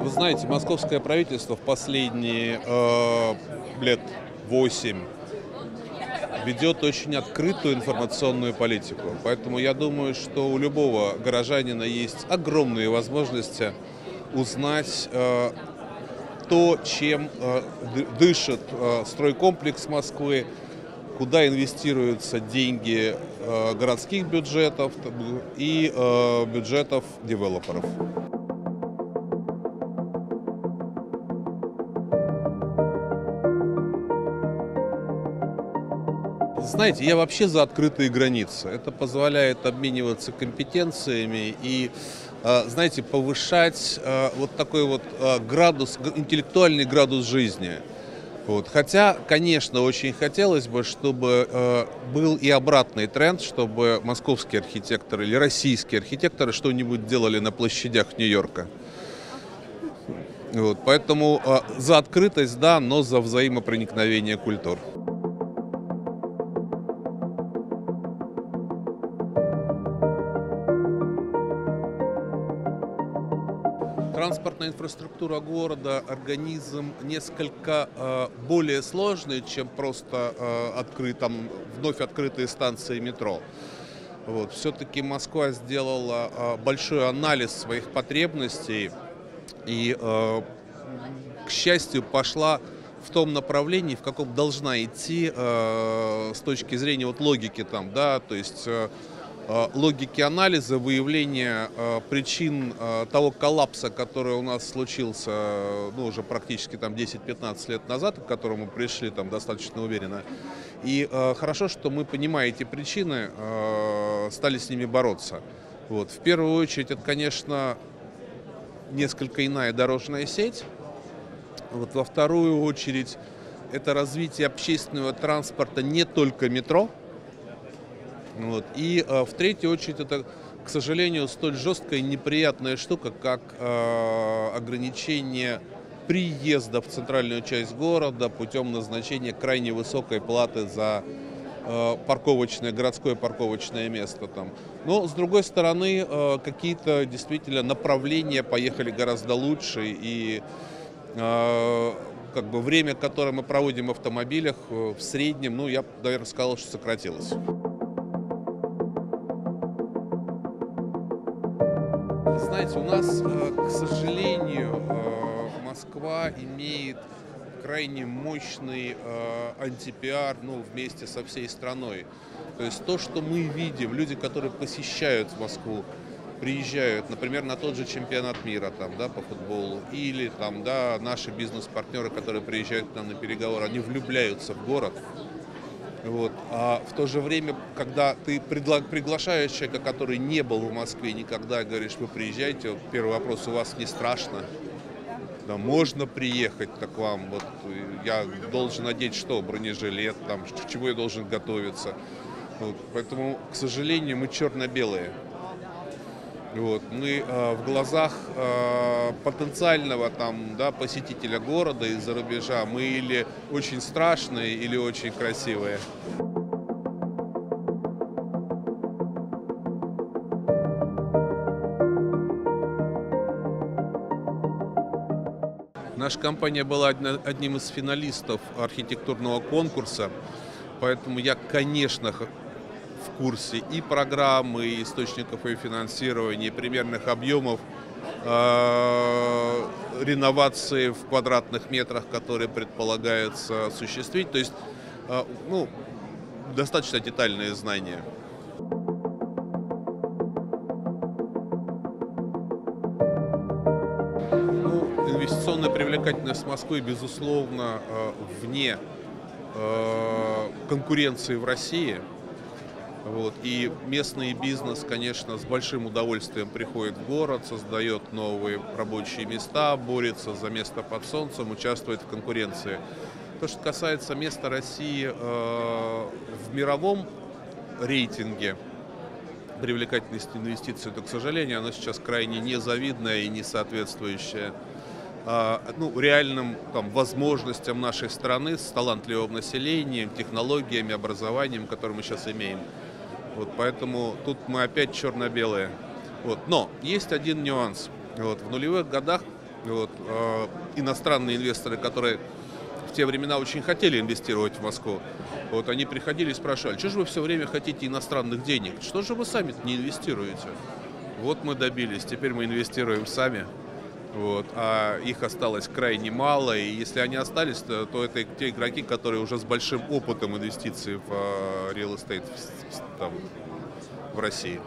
Вы знаете, московское правительство в последние э, лет 8 ведет очень открытую информационную политику. Поэтому я думаю, что у любого горожанина есть огромные возможности узнать э, то, чем э, дышит э, стройкомплекс Москвы, куда инвестируются деньги э, городских бюджетов и э, бюджетов девелоперов. Знаете, я вообще за открытые границы. Это позволяет обмениваться компетенциями и, э, знаете, повышать э, вот такой вот э, градус, интеллектуальный градус жизни. Вот. Хотя, конечно, очень хотелось бы, чтобы э, был и обратный тренд, чтобы московские архитекторы или российские архитекторы что-нибудь делали на площадях Нью-Йорка. Вот. Поэтому э, за открытость, да, но за взаимопроникновение культур. Транспортная инфраструктура города – организм несколько э, более сложный, чем просто э, открыть, там, вновь открытые станции метро. Вот. Все-таки Москва сделала э, большой анализ своих потребностей и, э, к счастью, пошла в том направлении, в каком должна идти э, с точки зрения вот логики там, да, то есть Э, логики анализа, выявления э, причин э, того коллапса, который у нас случился ну, уже практически там 10-15 лет назад, к которому пришли там достаточно уверенно. И хорошо, что мы, понимая эти причины, стали с ними бороться. Вот. В первую очередь, это, конечно, несколько иная дорожная сеть. Вот. Во вторую очередь, это развитие общественного транспорта не только метро – вот. И э, в третью очередь это, к сожалению, столь жесткая и неприятная штука, как э, ограничение приезда в центральную часть города путем назначения крайне высокой платы за э, парковочное, городское парковочное место там. Но, с другой стороны, какие-то действительно направления поехали гораздо лучше и как бы время, которое мы проводим в автомобилях, э, в среднем, ну, я, наверное, сказал, что сократилось. Знаете, у нас, э, к сожалению, э, Москва имеет крайне мощный э, антипиар ну, вместе со всей страной. То есть то, что мы видим, люди, которые посещают Москву, приезжают, например, на тот же чемпионат мира там, да, по футболу, или там, да, наши бизнес-партнеры, которые приезжают к нам на переговоры, они влюбляются в город, вот. А в то же время, когда ты предла- приглашаешь человека, который не был в Москве никогда, говоришь, вы приезжаете, вот первый вопрос, у вас не страшно? Да, можно приехать так вам, вот я должен надеть что, бронежилет, там, к чему я должен готовиться. Вот. Поэтому, к сожалению, мы черно-белые. Вот. Мы э, в глазах э, потенциального там, да, посетителя города из-за рубежа мы или очень страшные, или очень красивые. Наша компания была одним из финалистов архитектурного конкурса, поэтому я, конечно, в курсе и программы, и источников и финансирования, и примерных объемов э, реновации в квадратных метрах, которые предполагается осуществить. То есть, э, ну, достаточно детальные знания. Ну, инвестиционная привлекательность Москвы, безусловно, э, вне э, конкуренции в России – вот. И местный бизнес, конечно, с большим удовольствием приходит в город, создает новые рабочие места, борется за место под солнцем, участвует в конкуренции. То, что касается места России э, в мировом рейтинге привлекательности инвестиций, то, к сожалению, оно сейчас крайне незавидное и не соответствующее э, ну, реальным там, возможностям нашей страны с талантливым населением, технологиями, образованием, которое мы сейчас имеем. Вот, поэтому тут мы опять черно-белые. Вот. Но есть один нюанс. Вот, в нулевых годах Вот, э, иностранные инвесторы, которые в те времена очень хотели инвестировать в Москву, вот они приходили и спрашивали, что же вы все время хотите иностранных денег, что же вы сами не инвестируете? Вот мы добились, теперь мы инвестируем сами. Вот, а их осталось крайне мало, и если они остались, то, то это те игроки, которые уже с большим опытом инвестиций в э, real estate в, в- России.